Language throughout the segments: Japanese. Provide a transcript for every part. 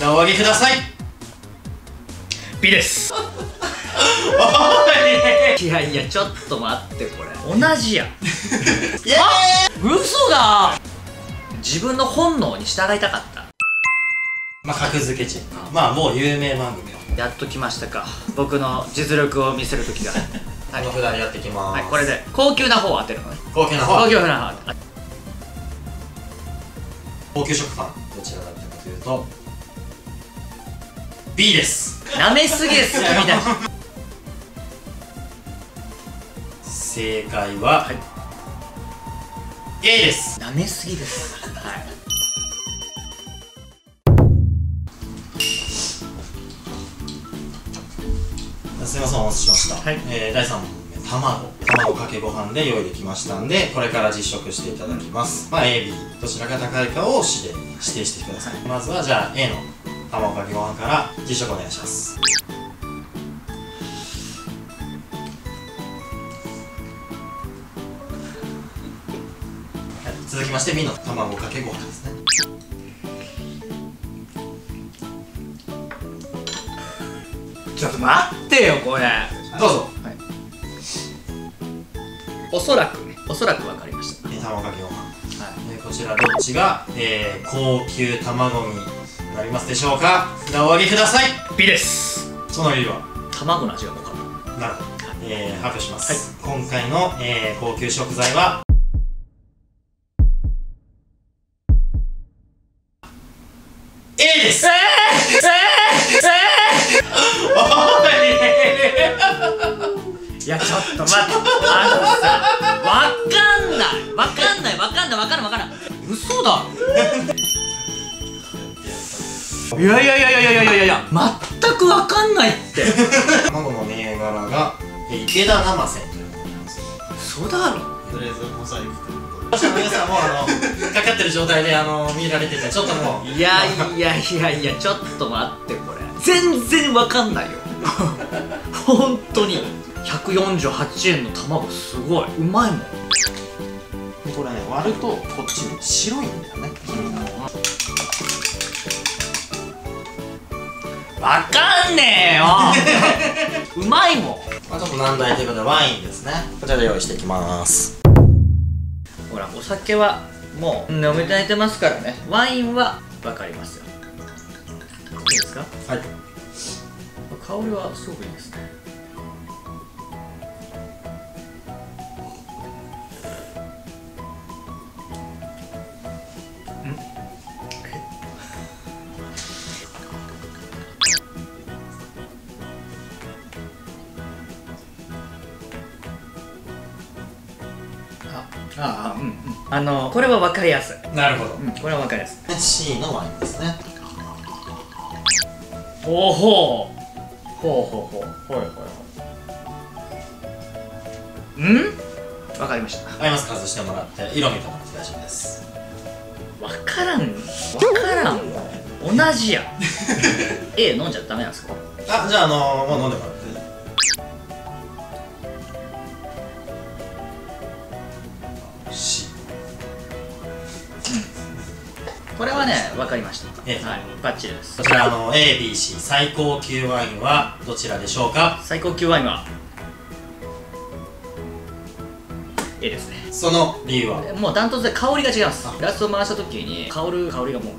札をお上げください。B です。い。やいやちょっと待ってこれ。同じや。んイエーイ。嘘だ。自分の本能に従いたかった。まあ格付けチェックまあもう有名番組を。やっと来ましたか。僕の実力を見せる時が。この札でやっていきます。はいこれで高級な方を当てるのね。高級な方。高級な方。高級食パン。どちらだったかというと B です。なめすぎですみたいな。正解は、はい。A です。なめすぎです。はい。すみませんお待たせしました、はい。えー、第3問目卵。卵かけご飯で用意できましたんでこれから実食していただきます。まあ AB どちらが高いかを指定指定してください。まずはじゃあ A の卵かけご飯から実食お願いします。はい続きまして B の卵かけご飯ですね。ちょっと待ってよこれ。どうぞ。おそらくねおそらく分かりました。えー卵かけご飯。はえーこちらどっちが、えー高級卵になりますでしょうか？札をお上げください。い B です。その理由は。卵の味が濃かっなるほど、えー発表します、今回の、えー高級食材は？です。たえー、えー、いやちょっと待ってあのさわかんないわかんないわかんないわかんないわかんない嘘だろいやいやいやいやいやいやいや。いや全くわかんないって。卵の銘柄が、えー池田生鮮というものになります嘘だろ。とりあえずモザイクということ皆さんもうあのかかってる状態であの見られててちょっともう。いやいやいやいやちょっと待ってこれ。全然わかんないよ。本当に。148円の卵すごい。うまいもん。でこれね割るとこっち白いんだよねわかんねえよ。うまいもん。まあ、ちょっと難題ということでワインですね。こちらで用意していきます。ほらお酒はもう飲みたいてますからね。ワインはわかりますよ。いいですか？はい。香りはすごくいいですねああうんうん。あのこれは分かりやすい、なるほど。うん、これは分かりやすい。C のワインですね。ほうほう。ほうほうほう。ほいほいほいん？分かりました。アイマスク外してもらって色見てもらって大丈夫です。分からん？分からん同じや。A 飲んじゃダメなんですか？あじゃああのもう飲んでもらってこれはね分かりました。ええ。はい。バッチリです。こちらあの ABC 最高級ワインはどちらでしょうか？最高級ワインは？A ですね。その理由は？もうダントツで香りが違います。グラスを回した時に香る香りがもう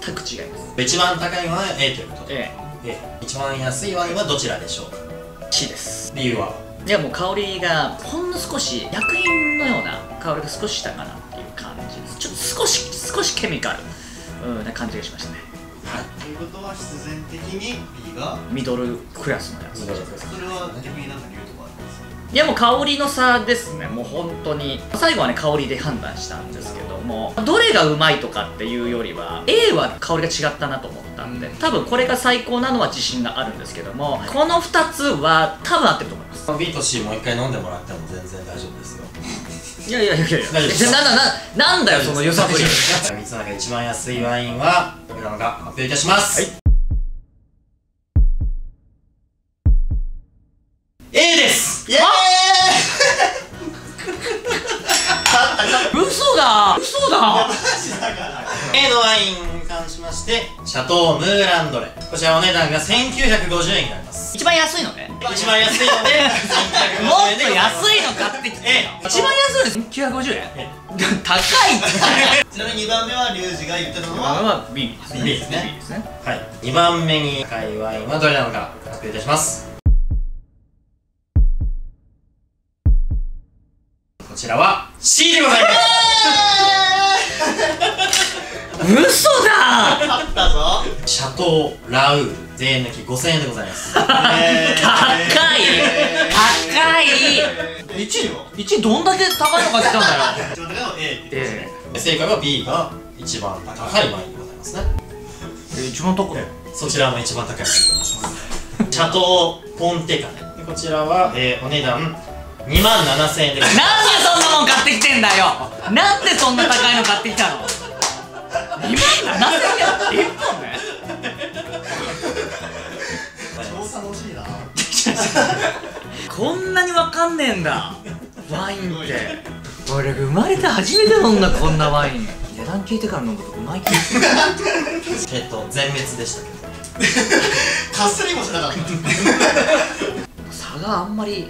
全く違います。一番高いのは A ということで。A A 一番安いワインはどちらでしょうか？C です。理由は？いやもう香りがほんの少し薬品のような香りが少ししたかなっていう感じです。ちょっと少し少しケミカルうんな感じがしましたね。ということは必然的に B が？ミドルクラスのやつ。それは逆になんか理由とかあります？いやもう香りの差ですね。もう本当に。最後はね香りで判断したんですけどもどれがうまいとかっていうよりは A は香りが違ったなと思ったんで多分これが最高なのは自信があるんですけどもこの2つは多分合ってると思います。B と C もう一回飲んでもらっても全然大丈夫ですよいやいやいやいや。いや大丈夫です。ななななんだよその揺さぶり。三つの中で一番安いワインはどれなのか発表いたします、はい。A です。イエーイ。嘘だ。嘘だ A のワインに関しましてシャトームーランドレ。こちらお値段が1950円になります。一番安いのね。一番安いのでもっ1950と安いの買ってきてえ一番安いの950円？え高いちなみに2番目はリュウジが言ってたのはは B ですね。B ですね。B ですね。はい。2番目に高いワインはどれなのか発表いたします。こちらは C でございます 嘘だ勝ったぞ。シャトーラウール税抜き5000円でございます。高い！高い！1位を1どんだけ高いの買ってきたんだよ。一番高いのは A って正解は B が一番高いワインでございますね。え一番高い。そちらも一番高いワインでございます。シャトーポンテカネ。でこちらは、えーお値段2万7000円でございます。なんでそんなもん買ってきてんだよ。なんでそんな高いの買ってきたの？2万7000円1本ね超楽しいなこんなにわかんねえんだ。ワインって。俺生まれて初めて飲んだこんなワイン。値段聞いてから飲むとうまい気がする。えっと全滅でしたけど。かすりもしなかった差があんまり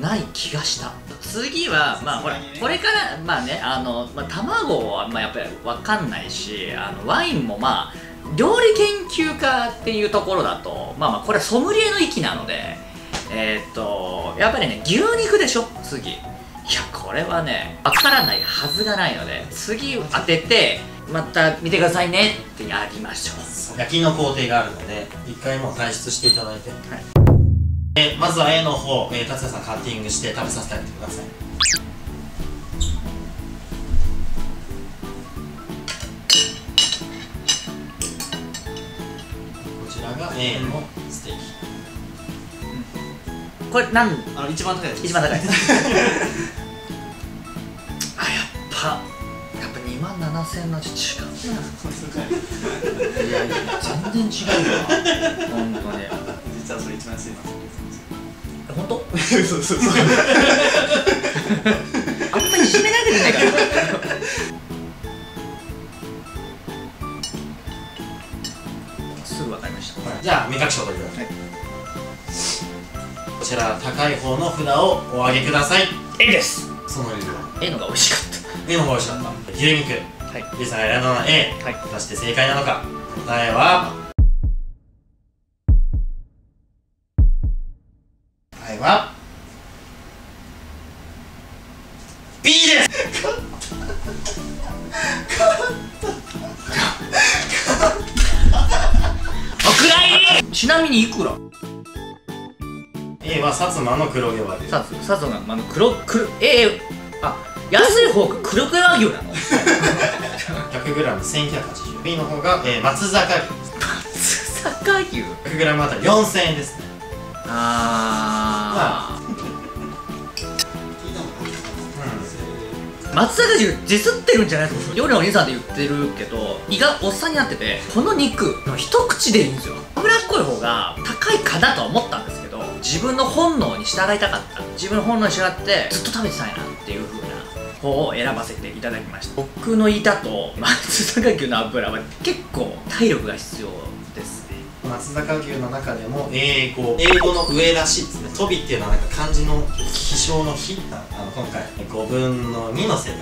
ない気がした。次はまあほらこれからまあねあの、まあ、卵はまあやっぱり分かんないしあのワインもまあ料理研究家っていうところだとまあまあこれはソムリエの域なのでえーっとやっぱりね牛肉でしょ？次。いやこれはね分からないはずがないので次当ててまた見てくださいねってやりましょう。焼きの工程があるので一回もう退出していただいて、えーまずは A の方、えー、達也さんカッティングして食べさせてあげてください。こちらが A のステーキ。これなんあの一番高い一番高い あやっぱやっぱ2万7000円の味違うないやいや全然違うわ。本当に実はそれ一番安いな。本当？そうそうそうあんまりいじめないでくれないからすぐ分かりました。じゃあ目隠しを取りください、こちら高い方の札をお上げください。A です。その理由は？A のが美味しかっ A の方が美味しかった。牛肉たはい。リュウさんが選んだのは A はい。果たして正解なのか。答えは答えは B です。お蔵入りちなみにいくら？A は薩摩の黒毛和牛。さつさつがあの黒黒 A あ安い方が黒毛和牛なの？100g1980 B の方が、えー松坂牛。松坂牛？100g あたり4000円ですね。あー、聞い松坂牛ディスってるんじゃないですか？料理のお兄さんで言ってるけど胃がおっさんになっててこの肉の一口でいいんですよ。脂っこい方が高いかなとは思ったんですけど自分の本能に従いたかった。自分の本能に従ってずっと食べてたいなっていう風な方を選ばせていただきました。僕の胃だと松坂牛の油は結構体力が必要。松坂牛の中でも英語英語の上らしいですね。飛びっていうのはなんか漢字の気象の日あの今回。5分の2の正解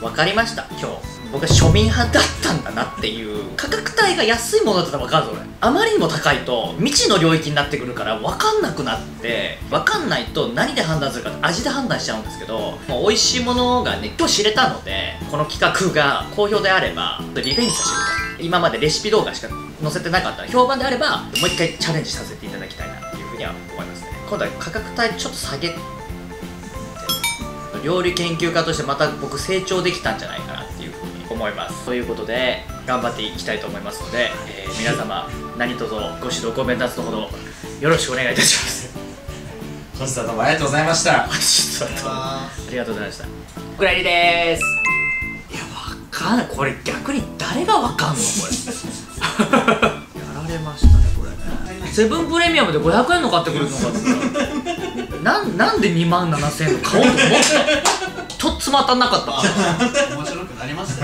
分かりました今日僕は庶民派だったんだなっていう。価格帯が安いものだったら分かるぞ俺。あまりにも高いと未知の領域になってくるから分かんなくなって分かんないと何で判断するかって味で判断しちゃうんですけどもう美味しいものがね今日知れたのでこの企画が好評であればリベンジさせてください。今までレシピ動画しか載せてなかった評判であればもう一回チャレンジさせていただきたいなっていうふうには思いますね。今度は価格帯ちょっと下げ料理研究家としてまた僕成長できたんじゃない思います。ということで頑張っていきたいと思いますので、えー皆様何卒ご指導ご鞭達のほどよろしくお願いいたします。本日はどうもありがとうございました。あありがとうございました。くらいです。いやわかんない。これ逆に誰がわかんの？これ。やられましたねこれね。セブンプレミアムで500円の買ってくるのかってなんなんで2万7000円の買おうと思った？一つも当たんなかった。まあ面白くなります